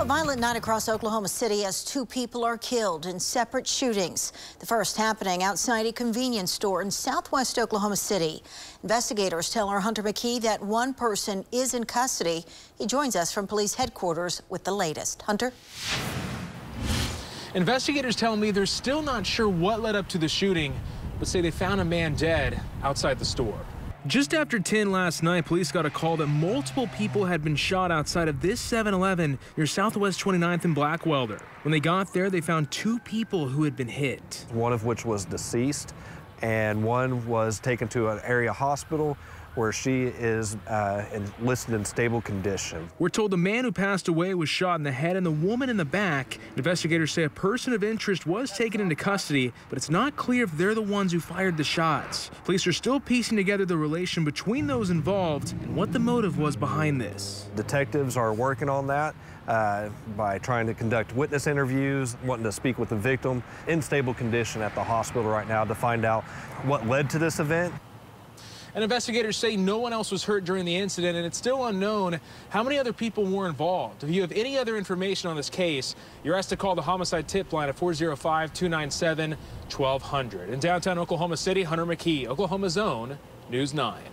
A violent night across Oklahoma City as two people are killed in separate shootings. The first happening outside a convenience store in southwest Oklahoma City. Investigators tell our Hunter McKee that one person is in custody. He joins us from police headquarters with the latest. Hunter? Investigators tell me they're still not sure what led up to the shooting, but say they found a man dead outside the store. Just after 10 last night, police got a call that multiple people had been shot outside of this 7 Eleven near Southwest 29th and Blackwelder. When they got there, they found two people who had been hit. One of which was deceased, and one was taken to an area hospital where she is uh, listed in stable condition. We're told the man who passed away was shot in the head and the woman in the back. Investigators say a person of interest was taken into custody, but it's not clear if they're the ones who fired the shots. Police are still piecing together the relation between those involved and what the motive was behind this. Detectives are working on that. Uh, by trying to conduct witness interviews, wanting to speak with the victim in stable condition at the hospital right now to find out what led to this event. And investigators say no one else was hurt during the incident, and it's still unknown how many other people were involved. If you have any other information on this case, you're asked to call the homicide tip line at 405 297 1200. In downtown Oklahoma City, Hunter McKee, Oklahoma's Own, News 9.